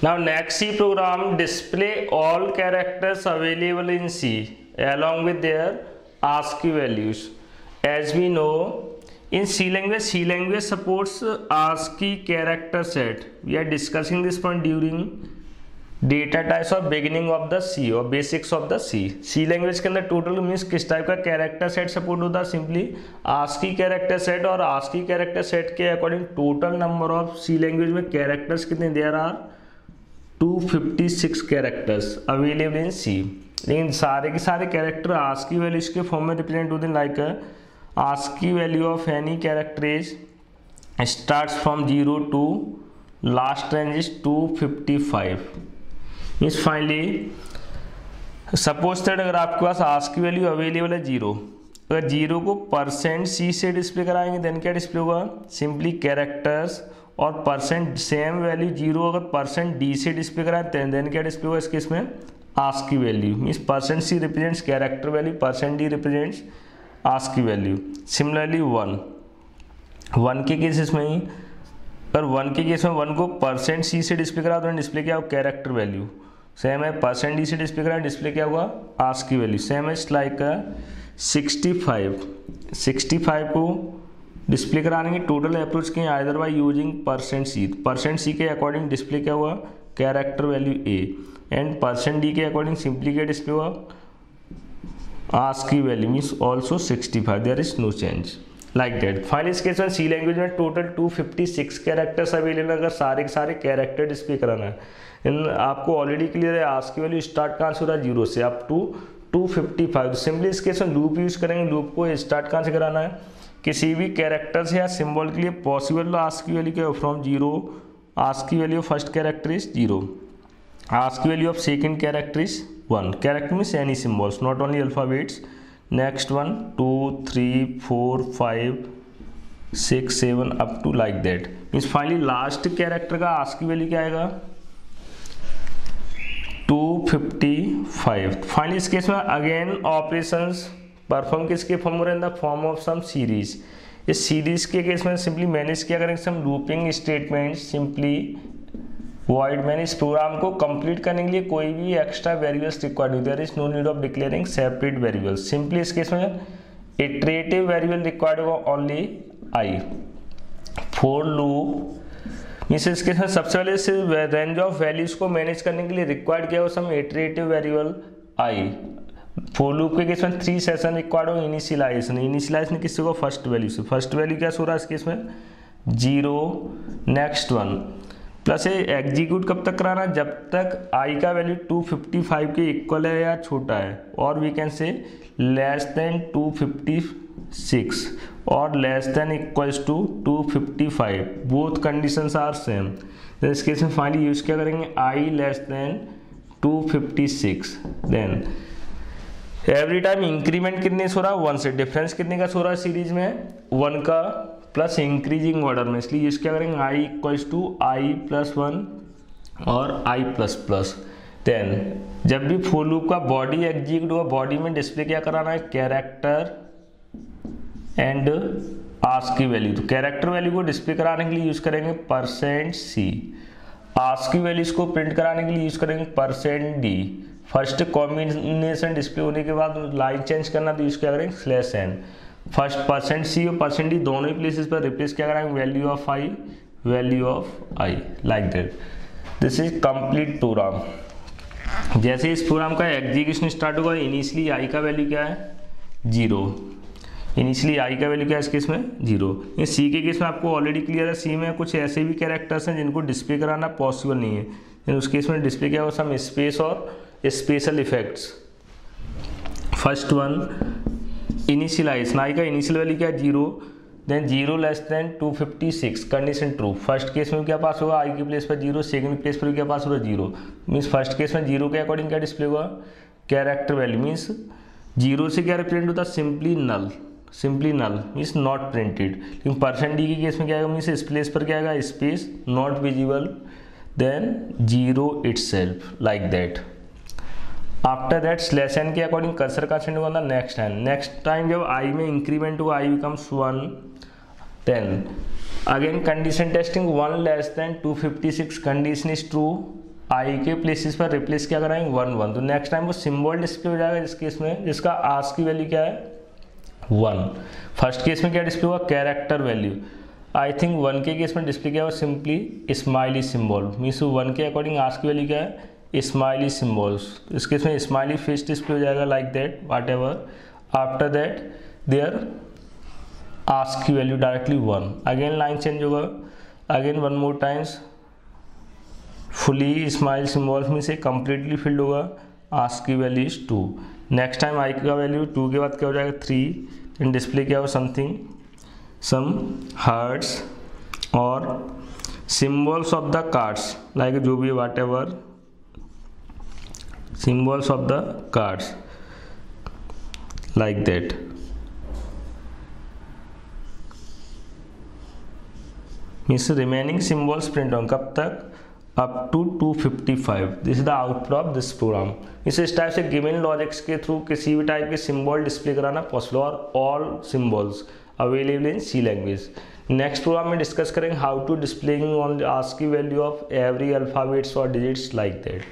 now next c program display all characters available in c along with their ascii values as we know in c language c language supports ascii character set we are discussing this point during data types of beginning of the C और basics of the C C language के अंदर total means किस type का character set support होता है simply ASCII character set और ASCII character set के according total number of C language में कैरेक्टर्स कितने there are 256 characters available in C लेकिन सारे के सारे कैरेक्टर आस्की वैल्यूज़ के फॉर्म में रिप्रेजेंट होते हैं like ASCII value of any character is start from zero to last range is 255 means finally suppose that अगर आपके पास आस्क वैल्यू अवेलेबल है ज़ीरो अगर ज़ीरो को परसेंट सी से डिस्प्ले कराएँगे देन क्या डिस्प्ले होगा? सिंपली कैरेक्टर्स और परसेंट सेम वैल्यू ज़ीरो अगर परसेंट डी से डिस्प्ले कराएँ देन क्या डिस्प्ले होगा इस केस में? आस्क की value means percent C represents character value percent D represents ASCII की वैल्यू सिमिलरली वन वन के केसेस में ही, अगर वन के केस में वन को परसेंट सी से डिस्प्ले करा तो डिस्प्ले क्या हो कैरेक्टर वैल्यू सेम है परसेंट डी से डिस्प्ले करा डिस्प्ले क्या हुआ आस की वैल्यू सेम है like sixty five sixty five को डिस्प्ले कराने की टोटल अप्रोच की either by using percent C percent C के अकॉर्डिंग डिस्प्ले क्या हुआ? Character value A and percent D के अकॉर्डिंग सिंपली क्या डिस्प्ले हुआ? आस्क की value means also sixty five there is no change like that final इस case में C language में टोटल 256 कैरेक्टर्स अवेलेबल अगर सारे के सारे कैरेक्टर डिस्प्ले कराना है। इन आपको ऑलरेडी क्लियर है आज की वैल्यू स्टार्ट कहाँ से हो रहा है? ज़ीरो से। अप टू 255 सिंपली इस केस में लूप यूज़ करेंगे लूप को स्टार्ट कहाँ से कराना है? किसी भी कैरेक्टर से या सिंबल के लिए पॉसिबल आज की वैल्यू क्या फ्रॉम ज़ीरो आज की value first character is zero ASCII की value of second character is one character means any symbols not only alphabets next one two three four five six seven up to like that means finally last character का ASCII की value क्या आएगा? 255 finally इस case में again operations perform किसके form हो रहे हैं? The form of sum series इस सीरीज़ के केस में सिंपली मैनेज किया करेंगे some looping statement simply void मैंने इस प्रोग्राम को कंप्लीट करने के लिए कोई भी एक्स्ट्रा वेरिएबल्स रिक्वायर्ड नहीं there is no need of declaring separate variables simply इस केस में इटरेटिव वेरिएबल रिक्वायर्ड होगा only I for loop means इस केस में सबसे पहले रेंज ऑफ़ वैल्यूज़ को मैनेज करने के लिए रिक्वायर्ड किया हो? Some iterative variable I for loop के केस में थ्री सेशन रिक्वायर्ड हो इनिशियलाइजेशन इनिशियलाइजेशन किसी को फ़र्स्ट वैल्यू से. फ़र्स्ट वैल्यू क्या हो रहा है इस केस में? ज़ीरो नेक्स्ट वन प्लस ये एग्जीक्यूट कब तक कराना जब तक आई का वैल्यू 255 के इक्वल है या छोटा है. और we can say less than 256 और less than equals to 255 both conditions are same तो इस केस में फाइनली यूज़ क्या करेंगे? I less than 256 then every time increment कितने से हो रहा है? वन से। डिफरेंस कितने का सो रहा है सीरीज़ में? वन का प्लस इंक्रीजिंग ऑर्डर में। इसलिए क्या करेंगे I equals to I plus one और आई प्लस प्लस देन जब भी फोर लूप का बॉडी एग्जीक्यूट हुआ बॉडी में डिस्प्ले क्या कराना है? कैरेक्टर एंड आस की वैल्यू तो कैरेक्टर वैल्यू को डिस्प्ले कराने के लिए यूज़ करेंगे परसेंट सी आस की वैल्यूज़ को प्रिंट कराने के लिए यूज़ करेंगे percent D first combination display होने के बाद लाइन चेंज करना तो यूज़ क्या करेंगे? Slash N first percent C और परसेंट डी दोनों ही प्लेसेस पर रिप्लेस क्या कराएँगे? Value of I value of I like that this is complete program जैसे इस प्रोग्राम का एग्जीक्यूशन स्टार्ट होगा इनिशियली आई का वैल्यू क्या है? ज़ीरो इनिशियली आई का वैल्यू क्या है? इस केस में ज़ीरो सी के केस में आपको ऑलरेडी क्लियर है सी में कुछ ऐसे भी कैरेक्टर्स हैं जिनको डिस्प्ले कराना पॉसिबल नहीं है। उस केस में डिस्प्ले क्या होगा? सम स्पेस और special effects first one initialize I का इनिशियल वैल्यू क्या? Zero then zero less than 256 condition true first case में क्या पास होगा आई के प्लेस पर ज़ीरो सेकंड प्लेस पर क्या पास होगा ज़ीरो मीन्स फ़र्स्ट केस में ज़ीरो के अकॉर्डिंग क्या डिस्प्ले हुआ? कैरेक्टर वैल्यू मीन्स ज़ीरो से क्या रिप्रेजेंट होता? है simply null simply null means not printed लेकिन परसेंट डी की केस में क्या आएगा? मीन्स इस प्लेस पर क्या आएगा? Space not visible then zero it's like that after that slash N के अकॉर्डिंग कर्सर का सेंड होगा नेक्स्ट एन नेक्स्ट टाइम जब आई में इंक्रीमेंट हुआ I becomes one then again condition testing one less than 256 condition is true I के places पर replace क्या कराएँगे वन वन तो नेक्स्ट टाइम वो सिंबल डिस्प्ले हो जाएगा इस केस में, जिसका आस की वैल्यू क्या है? वन फ़र्स्ट केस में क्या डिस्प्ले हुआ? Character value I think one के केस में डिस्प्ले क्या हुआ? Simply smiley symbol means one के अकॉर्डिंग आज की वैल्यू क्या है? स्माइली सिम्बॉल्स इसके इसमें स्माइली फेस डिस्प्ले हो जाएगा like that whatever after that their ASCII की value directly one again line change होगा. Again one more times fully smile symbols में से कंप्लीटली फिल्ड होगा. आस्क की value is two next time I का value two के बाद क्या हो जाएगा? थ्री इन डिस्प्ले क्या हो समथिंग सम हार्ट्स और symbols of the cards like जो भी whatever symbols of the cards like that means remaining symbols print on कब तक up to 255 this is the output of this program इस type से given logics के through किसी भी टाइप के सिंबल डिस्प्ले कराना पॉसिबल और all symbols available in C language next program में डिस्कस करेंगे how to displaying on ASCII value of every alphabets और डिजिट्स लाइक दैट